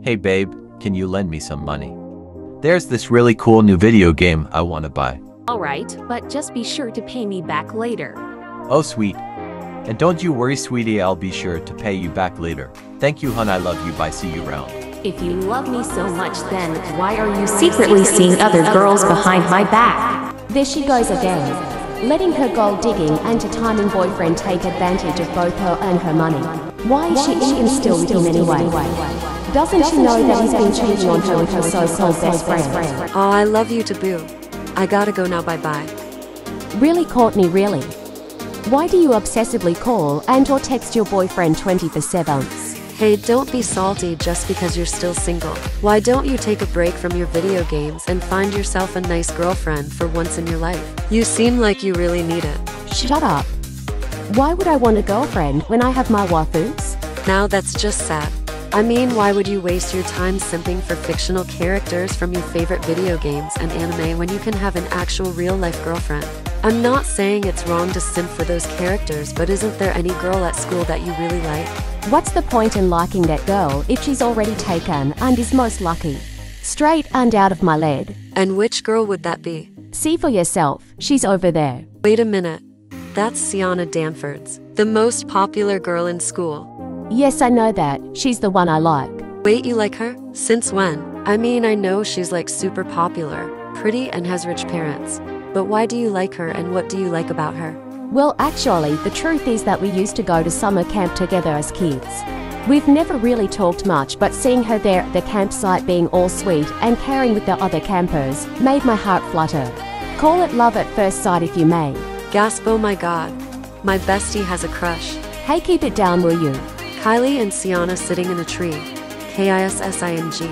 Hey babe, can you lend me some money? There's this really cool new video game I want to buy. Alright, but just be sure to pay me back later. Oh sweet. And don't you worry sweetie, I'll be sure to pay you back later. Thank you hun, I love you, bye, see you around. If you love me so much, then why are you secretly seeing other girls behind my back? There she goes again, letting her gold digging and her timing boyfriend take advantage of both her and her money. Why is she even still with him anyway? Doesn't she know that he's been cheating on her with her so-called best friend? Oh, I love you, Taboo. I gotta go now, bye bye. Really, Courtney, really? Why do you obsessively call and or text your boyfriend 24-7? Hey, don't be salty just because you're still single. Why don't you take a break from your video games and find yourself a nice girlfriend for once in your life? You seem like you really need it. Shut up. Why would I want a girlfriend when I have my waifus? Now that's just sad. I mean, why would you waste your time simping for fictional characters from your favorite video games and anime when you can have an actual real life girlfriend? I'm not saying it's wrong to simp for those characters, but isn't there any girl at school that you really like? What's the point in liking that girl if she's already taken and is most lucky? Straight and out of my lead. And which girl would that be? See for yourself, she's over there. Wait a minute. That's Sienna Danfords, the most popular girl in school. Yes, I know that. She's the one I like. Wait, you like her? Since when? I mean, I know she's like super popular, pretty, and has rich parents. But why do you like her and what do you like about her? Well, actually, the truth is that we used to go to summer camp together as kids. We've never really talked much, but seeing her there at the campsite being all sweet and caring with the other campers made my heart flutter. Call it love at first sight if you may. Gasp, oh my god. My bestie has a crush. Hey, keep it down, will you? Kylie and Sienna sitting in a tree. K-I-S-S-I-N-G.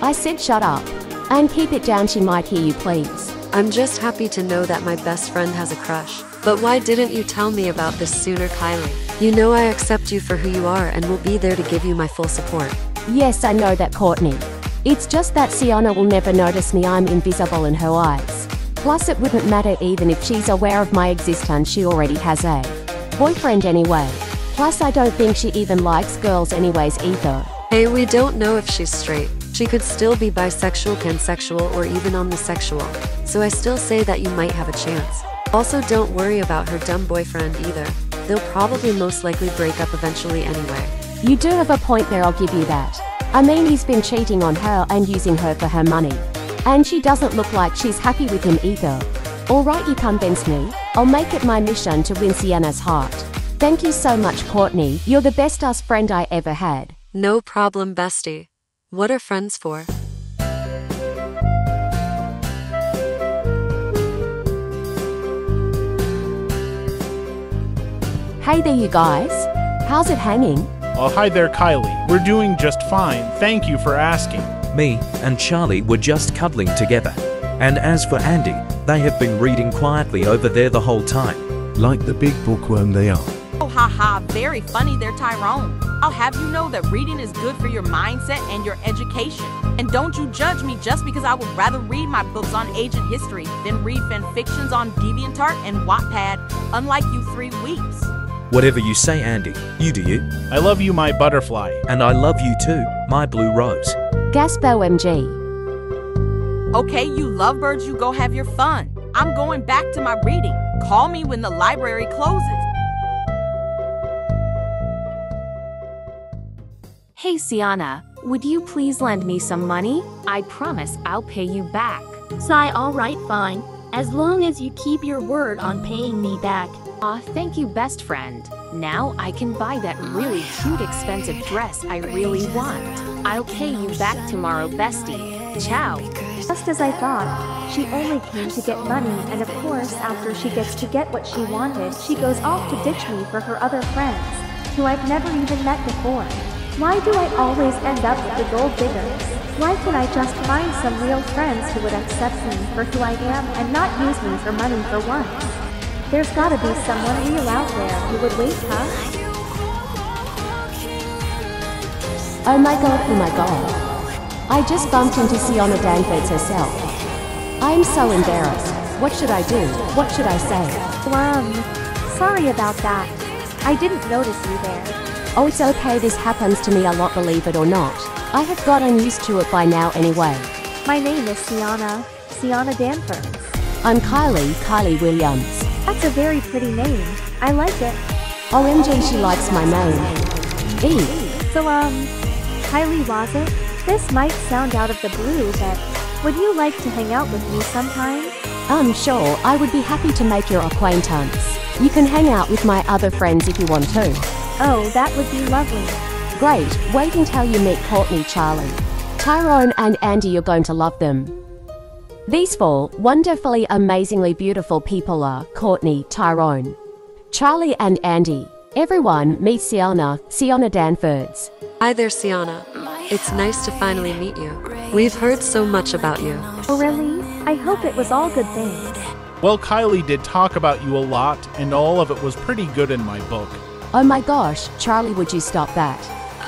I said shut up. And keep it down, she might hear you, please. I'm just happy to know that my best friend has a crush. But why didn't you tell me about this sooner, Kylie? You know I accept you for who you are and will be there to give you my full support. Yes, I know that, Courtney. It's just that Sienna will never notice me, I'm invisible in her eyes. Plus, it wouldn't matter even if she's aware of my existence, she already has a boyfriend anyway. Plus, I don't think she even likes girls, anyways, either. Hey, we don't know if she's straight. She could still be bisexual, pansexual, or even omnisexual. So I still say that you might have a chance. Also, don't worry about her dumb boyfriend either. They'll probably most likely break up eventually anyway. You do have a point there, I'll give you that. I mean, he's been cheating on her and using her for her money. And she doesn't look like she's happy with him either. Alright, you convinced me. I'll make it my mission to win Sienna's heart. Thank you so much, Courtney. You're the best us friend I ever had. No problem, bestie. What are friends for? Hey there, you guys. How's it hanging? Oh, hi there, Kylie. We're doing just fine. Thank you for asking. Me and Charlie were just cuddling together. And as for Andy, they have been reading quietly over there the whole time. Like the big bookworm they are. Oh, ha ha, very funny there, Tyrone. I'll have you know that reading is good for your mindset and your education. And don't you judge me just because I would rather read my books on ancient history than read fan fictions on DeviantArt and Wattpad, unlike you three weeks. Whatever you say, Andy, you do you. I love you, my butterfly. And I love you too, my blue rose. Gaspo MG. Okay, you lovebirds, you go have your fun. I'm going back to my reading. Call me when the library closes. Hey Sienna, would you please lend me some money? I promise I'll pay you back. Sigh, alright, fine. As long as you keep your word on paying me back. Aw, thank you, best friend. Now I can buy that really cute expensive dress I really want. I'll pay you back tomorrow, bestie. Ciao. Just as I thought, she only came to get money, and of course, after she gets to get what she wanted, she goes off to ditch me for her other friends, who I've never even met before. Why do I always end up with the gold diggers? Why can't I just find some real friends who would accept me for who I am and not use me for money for once? There's gotta be someone real out there who would wait, huh? Oh my god, oh my god. I just bumped into Sienna Danfords herself. I'm so embarrassed. What should I do? What should I say? Um, sorry about that. I didn't notice you there. Oh, it's okay, this happens to me a lot, believe it or not. I have gotten used to it by now anyway. My name is Sienna, Sienna Danvers. I'm Kylie, Kylie Williams. That's a very pretty name. I like it. OMG, she likes my name. E. So, um, Kylie Wazit, this might sound out of the blue, but would you like to hang out with me sometime? Um, sure, I would be happy to make your acquaintance. You can hang out with my other friends if you want to. Oh, that would be lovely. Great, wait until you meet Courtney, Charlie. Tyrone and Andy, you're going to love them. These four wonderfully, amazingly beautiful people are Courtney, Tyrone, Charlie, and Andy. Everyone meet Sienna, Sienna Danfords. Hi there, Sienna. It's nice to finally meet you. We've heard so much about you. Oh, really? I hope it was all good things. Well, Kylie did talk about you a lot, and all of it was pretty good in my book. Oh my gosh, Charlie, would you stop that?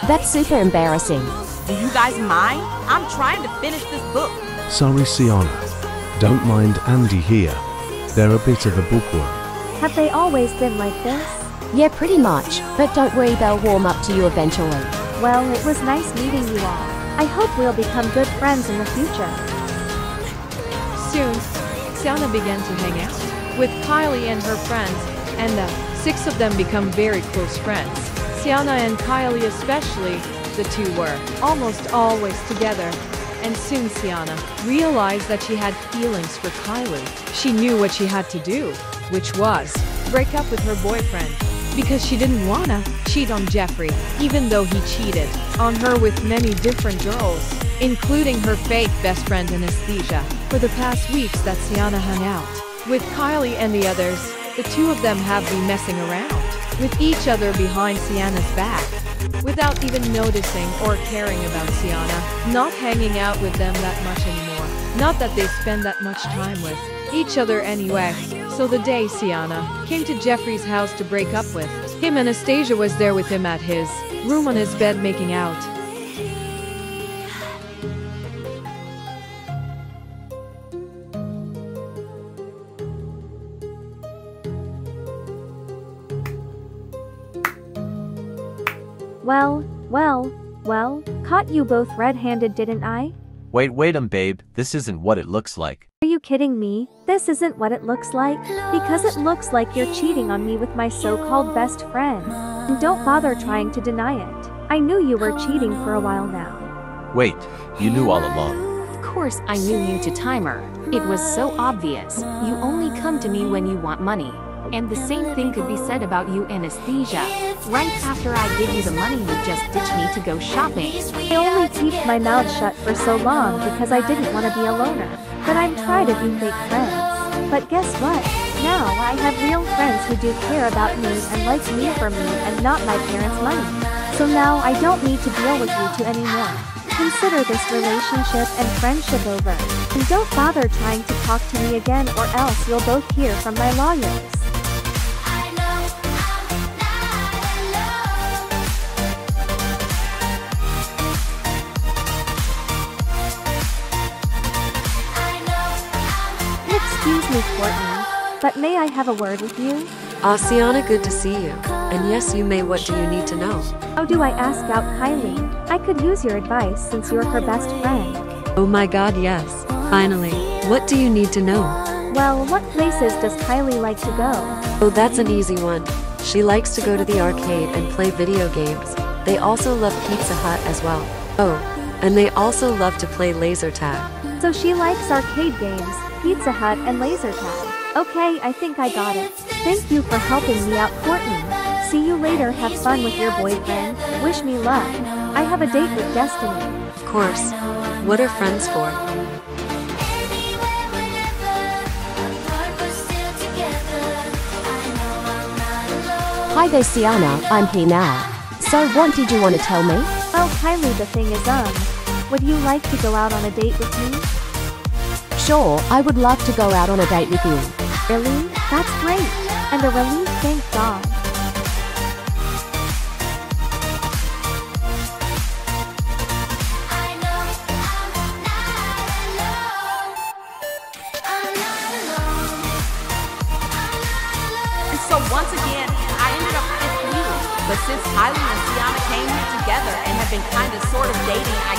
That's super embarrassing. Do you guys mind? I'm trying to finish this book. Sorry, Sienna. Don't mind Andy here. They're a bit of a bookworm. Have they always been like this? Yeah, pretty much, but don't worry, they'll warm up to you eventually. Well, it was nice meeting you all. I hope we'll become good friends in the future. Soon, Sienna began to hang out with Kylie and her friends, and the six of them become very close friends. Sienna and Kylie especially, the two were almost always together. And soon Sienna realized that she had feelings for Kylie. She knew what she had to do, which was break up with her boyfriend because she didn't wanna cheat on Jeffrey, even though he cheated on her with many different girls, including her fake best friend Anastasia. For the past weeks that Sienna hung out with Kylie and the others, the two of them have been messing around with each other behind Sienna's back. Without even noticing or caring about Sienna, not hanging out with them that much anymore. Not that they spend that much time with each other anyway. So the day Sienna came to Jeffrey's house to break up with him, Anastasia was there with him at his room on his bed making out. Well, well, well, caught you both red-handed, didn't I? Wait, wait, um, babe, this isn't what it looks like. Are you kidding me? This isn't what it looks like? Because it looks like you're cheating on me with my so-called best friend. And don't bother trying to deny it. I knew you were cheating for a while now. Wait, you knew all along. Of course, I knew you to timer. It was so obvious. You only come to me when you want money. And the same thing could be said about you, Anastasia. Right after I give you the money, you just ditch me to go shopping. I only kept my mouth shut for so long because I didn't want to be a loner. But I'm tired of you fake friends. But guess what? Now I have real friends who do care about me and like me for me and not my parents' money. So now I don't need to deal with you two anymore. Consider this relationship and friendship over. And don't bother trying to talk to me again or else you'll both hear from my lawyers. Me, Courtney, but may I have a word with you? Sienna, good to see you. And yes, you may. What do you need to know? How do I ask out Kylie? I could use your advice since you're her best friend. Oh my god, yes. Finally. What do you need to know? Well, what places does Kylie like to go? Oh, that's an easy one. She likes to go to the arcade and play video games. They also love Pizza Hut as well. Oh, and they also love to play laser tag. So she likes arcade games, Pizza Hut, and laser tag. Okay, I think I got it. Thank you for helping me out, Courtney. See you later. Have fun with your boyfriend. Wish me luck. I have a date with Destiny. Of course. What are friends for? Hi there, Sienna, I'm here now. So, what did you want to tell me? Oh, Kylie, the thing is, um, would you like to go out on a date with me? Sure, I would love to go out on a date with you. Really? That's great. And a relief, thank God. And so once again, I ended up fifth wheel. But since Kylie and Sienna came here together and have been kind of sort of dating,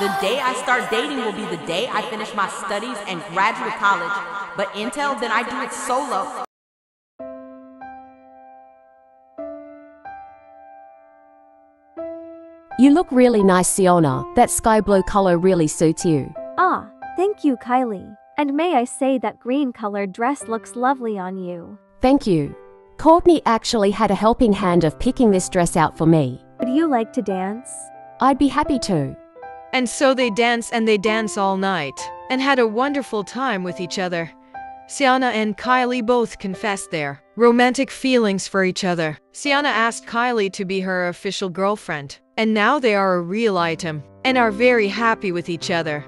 The day I start dating will be the day I finish my studies and graduate college. But until then, I do it solo. You look really nice, Sienna. That sky blue color really suits you. Ah, thank you, Kylie. And may I say that green colored dress looks lovely on you. Thank you. Courtney actually had a helping hand of picking this dress out for me. Would you like to dance? I'd be happy to. And so they dance and they dance all night, and had a wonderful time with each other. Sienna and Kylie both confessed their romantic feelings for each other. Sienna asked Kylie to be her official girlfriend, and now they are a real item and are very happy with each other.